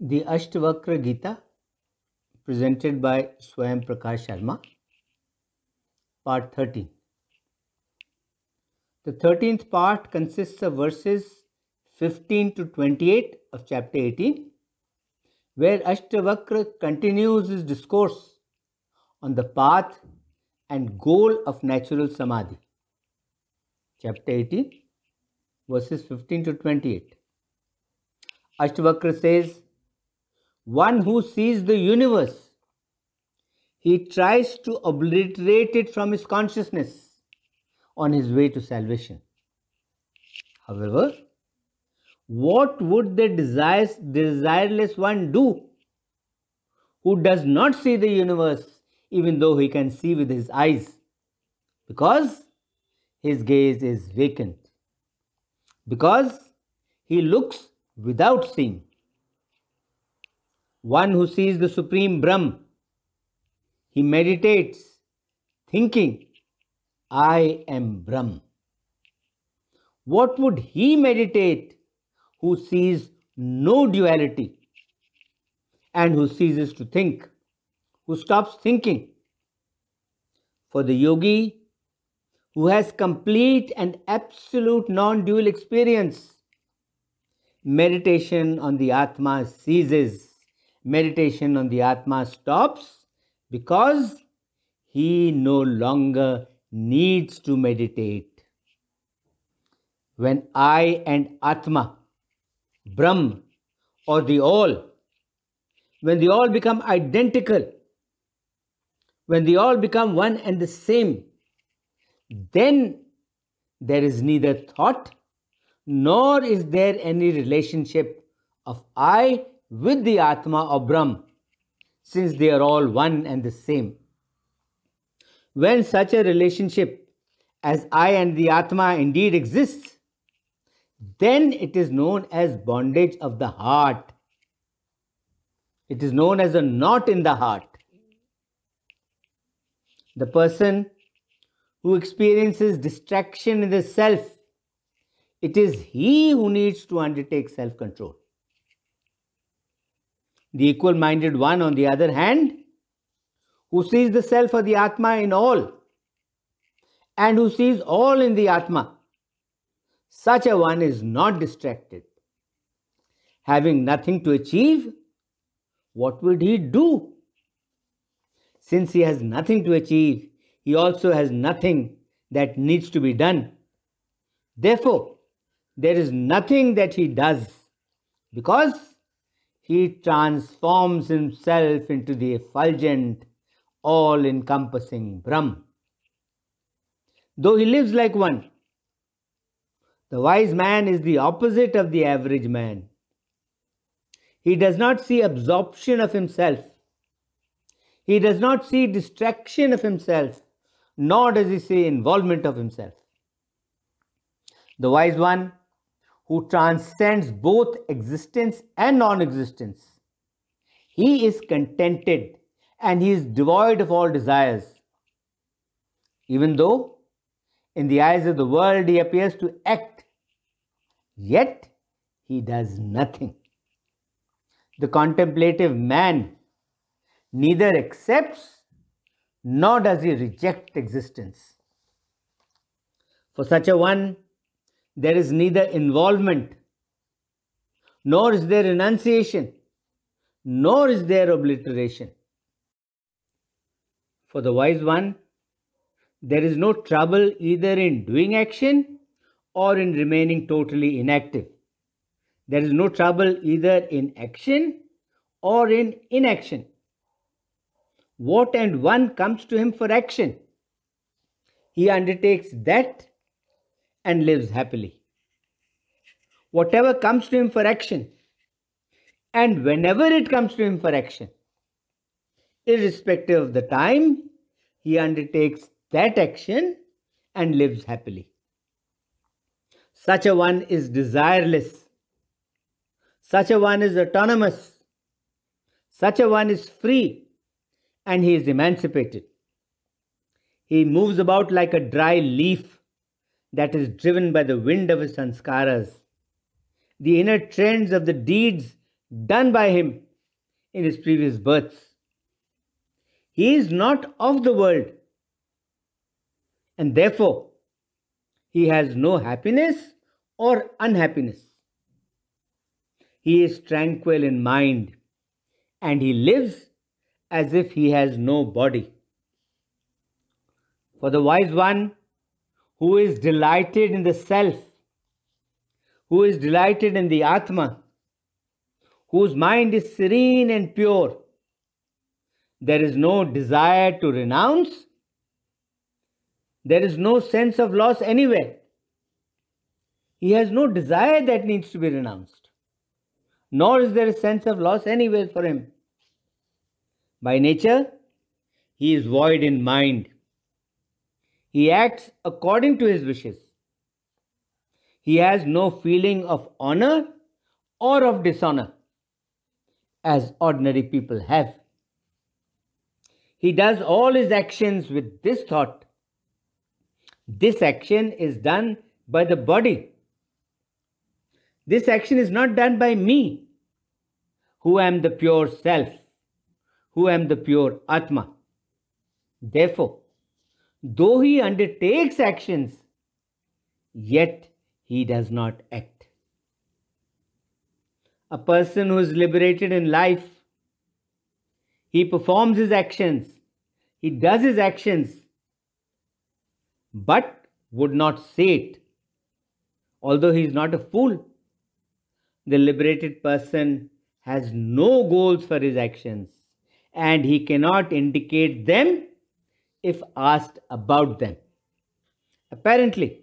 The Ashtavakra Gita, presented by Svayam Prakash Sharma, part 13. The 13th part consists of verses 15 to 28 of chapter 18, where Ashtavakra continues his discourse on the path and goal of natural samadhi. Chapter 18, verses 15 to 28. Ashtavakra says, One who sees the universe, he tries to obliterate it from his consciousness on his way to salvation. However, what would the desires, desireless one do who does not see the universe even though he can see with his eyes? Because his gaze is vacant. Because he looks without seeing. One who sees the Supreme Brahm, he meditates, thinking, I am Brahm. What would he meditate who sees no duality and who ceases to think, who stops thinking? For the yogi who has complete and absolute non dual experience, meditation on the Atma ceases. Meditation on the Atma stops because he no longer needs to meditate. When I and Atma, Brahm, or the All, when they all become identical, when they all become one and the same, then there is neither thought nor is there any relationship of I with the Atma or Brahm, since they are all one and the same. When such a relationship as I and the Atma indeed exists, then it is known as bondage of the heart. It is known as a knot in the heart. The person who experiences distraction in the self, it is he who needs to undertake self control. The equal minded one, on the other hand, who sees the self or the Atma in all, and who sees all in the Atma, such a one is not distracted. Having nothing to achieve, what would he do? Since he has nothing to achieve, he also has nothing that needs to be done. Therefore, there is nothing that he does because he transforms himself into the effulgent, all encompassing Brahm. Though he lives like one, the wise man is the opposite of the average man. He does not see absorption of himself. He does not see distraction of himself, nor does he see involvement of himself. The wise one who transcends both existence and non existence. He is contented and he is devoid of all desires. Even though in the eyes of the world he appears to act, yet he does nothing. The contemplative man neither accepts nor does he reject existence. For such a one, there is neither involvement, nor is there renunciation, nor is there obliteration. For the wise one, there is no trouble either in doing action or in remaining totally inactive. There is no trouble either in action or in inaction. What and one comes to him for action, he undertakes that and lives happily. Whatever comes to him for action, and whenever it comes to him for action, irrespective of the time, he undertakes that action and lives happily. Such a one is desireless. Such a one is autonomous. Such a one is free and he is emancipated. He moves about like a dry leaf that is driven by the wind of his sanskaras. The inner trends of the deeds done by him in his previous births. He is not of the world, and therefore he has no happiness or unhappiness. He is tranquil in mind and he lives as if he has no body. For the wise one who is delighted in the self, who is delighted in the Atma, whose mind is serene and pure, there is no desire to renounce, there is no sense of loss anywhere. He has no desire that needs to be renounced, nor is there a sense of loss anywhere for him. By nature, he is void in mind. He acts according to his wishes. He has no feeling of honor or of dishonor as ordinary people have. He does all his actions with this thought this action is done by the body. This action is not done by me, who am the pure self, who am the pure Atma. Therefore, though he undertakes actions, yet he does not act. A person who is liberated in life, he performs his actions, he does his actions, but would not say it. Although he is not a fool, the liberated person has no goals for his actions and he cannot indicate them if asked about them. Apparently,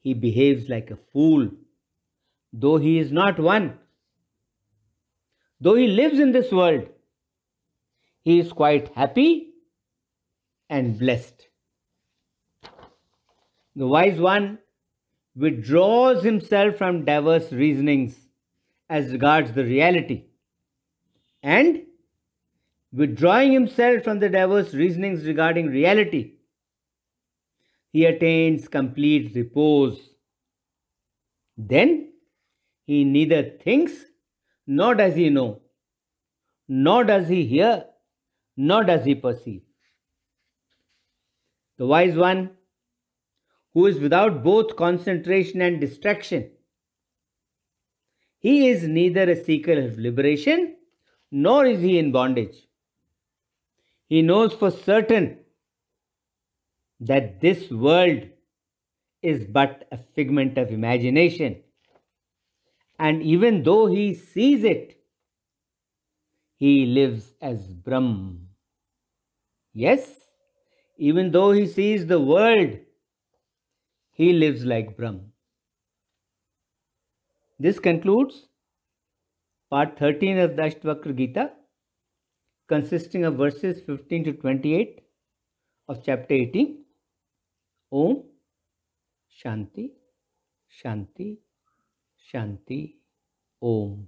he behaves like a fool, though he is not one. Though he lives in this world, he is quite happy and blessed. The wise one withdraws himself from diverse reasonings as regards the reality and withdrawing himself from the diverse reasonings regarding reality, he attains complete repose. Then he neither thinks nor does he know, nor does he hear, nor does he perceive. The wise one who is without both concentration and distraction. He is neither a seeker of liberation nor is he in bondage. He knows for certain that this world is but a figment of imagination. And even though he sees it, he lives as Brahm. Yes, even though he sees the world he lives like Brahm. This concludes part 13 of the Ashtavakra Gita, consisting of verses 15 to 28 of chapter 18. Om Shanti, Shanti, Shanti, Om.